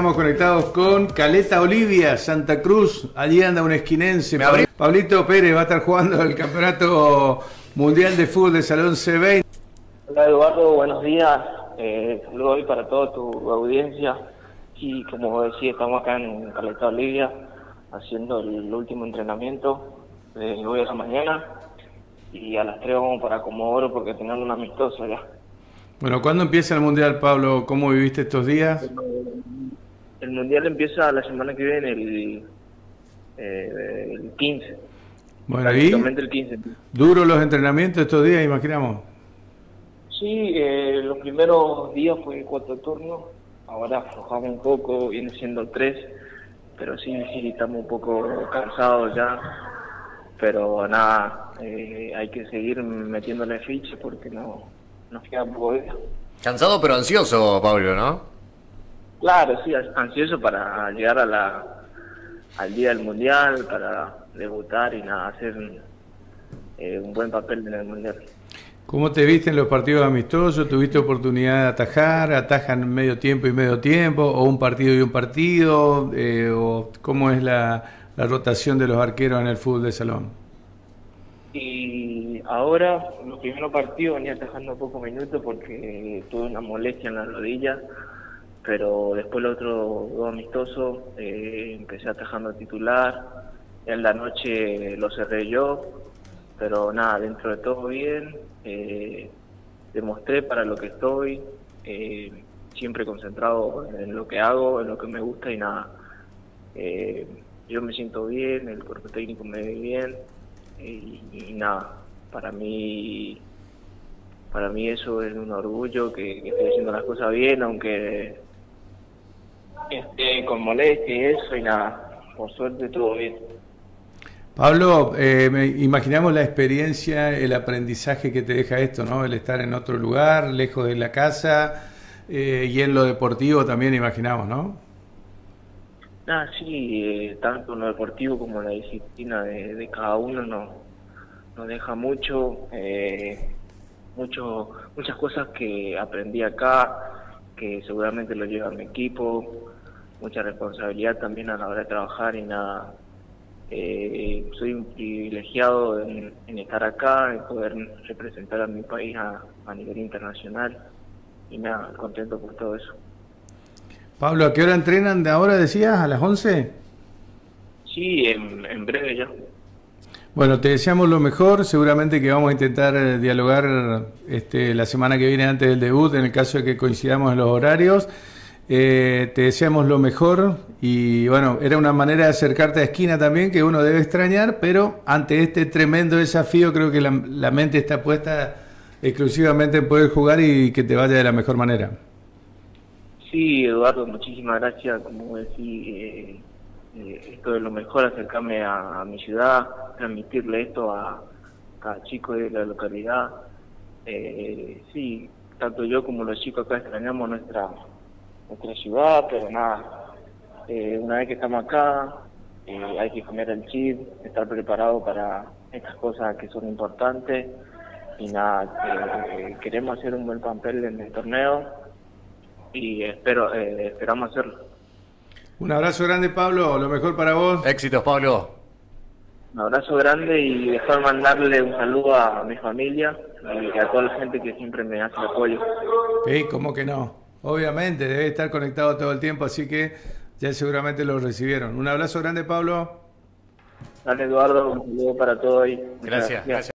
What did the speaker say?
Estamos conectados con Caleta Olivia, Santa Cruz. Allí anda un esquinense. Me abrí. Pablito Pérez va a estar jugando el Campeonato Mundial de Fútbol de Salón C20. Hola Eduardo, buenos días. Eh, saludo hoy para toda tu audiencia. Y como decía, estamos acá en Caleta Olivia haciendo el último entrenamiento de hoy a la mañana. Y a las 3 vamos para Comodoro porque tenemos un amistoso ya. Bueno, ¿cuándo empieza el Mundial, Pablo? ¿Cómo viviste estos días? El Mundial empieza la semana que viene, el, eh, el 15. Bueno, ¿y Prácticamente el 15. duros los entrenamientos estos días, imaginamos? Sí, eh, los primeros días fue cuatro turnos, ahora aflojamos un poco, viene siendo tres, pero sí, sí, estamos un poco cansados ya, pero nada, eh, hay que seguir metiéndole ficha porque no nos queda poco día. Cansado pero ansioso, Pablo, ¿no? Claro, sí, ansioso para llegar a la, al día del Mundial, para debutar y nada, hacer eh, un buen papel en el Mundial. ¿Cómo te viste en los partidos amistosos? ¿Tuviste oportunidad de atajar? ¿Atajan medio tiempo y medio tiempo? ¿O un partido y un partido? Eh, ¿O cómo es la, la rotación de los arqueros en el fútbol de salón? Y ahora, los primeros partidos venía atajando pocos minutos porque tuve una molestia en la rodilla, pero después los otros dos amistosos eh, empecé atajando titular, en la noche lo cerré yo, pero nada, dentro de todo bien, eh, demostré para lo que estoy, eh, siempre concentrado en lo que hago, en lo que me gusta y nada. Eh, yo me siento bien, el cuerpo técnico me ve bien y, nada, para mí para mí eso es un orgullo que estoy haciendo las cosas bien, aunque esté con molestia y eso y nada, por suerte todo bien. Pablo, eh, imaginamos la experiencia, el aprendizaje que te deja esto, ¿no? El estar en otro lugar, lejos de la casa eh, y en lo deportivo también imaginamos, ¿no? Nada, sí, eh, tanto en lo deportivo como en la disciplina de, de cada uno nos, nos deja mucho, eh, mucho, muchas cosas que aprendí acá, que seguramente lo lleva mi equipo, mucha responsabilidad también a la hora de trabajar y nada. eh, soy un privilegiado en, en estar acá, en poder representar a mi país a, a nivel internacional y nada, contento por todo eso. Pablo, ¿a qué hora entrenan de ahora, decías? ¿A las 11? Sí, en, en breve ya. Bueno, te deseamos lo mejor. Seguramente que vamos a intentar eh, dialogar este, la semana que viene antes del debut, en el caso de que coincidamos en los horarios. Eh, te deseamos lo mejor y bueno, era una manera de acercarte a esquina también que uno debe extrañar, pero ante este tremendo desafío creo que la, la mente está puesta exclusivamente en poder jugar y que te vaya de la mejor manera. Sí, Eduardo, muchísimas gracias. Como decís, eh, eh, esto es lo mejor, acercarme a, a mi ciudad, transmitirle esto a cada chico de la localidad. Eh, sí, tanto yo como los chicos acá extrañamos nuestra nuestra ciudad, pero nada, eh, una vez que estamos acá, eh, hay que cambiar el chip, estar preparado para estas cosas que son importantes. Y nada, eh, queremos hacer un buen papel en el torneo y espero eh, esperamos hacerlo. Un abrazo grande, Pablo. Lo mejor para vos. Éxitos, Pablo. Un abrazo grande y dejar mandarle un saludo a mi familia y a toda la gente que siempre me hace apoyo. Sí, ¿cómo que no? Obviamente, debe estar conectado todo el tiempo, así que ya seguramente lo recibieron. Un abrazo grande, Pablo. Dale Eduardo, un saludo para todos. y muchas Gracias, gracias.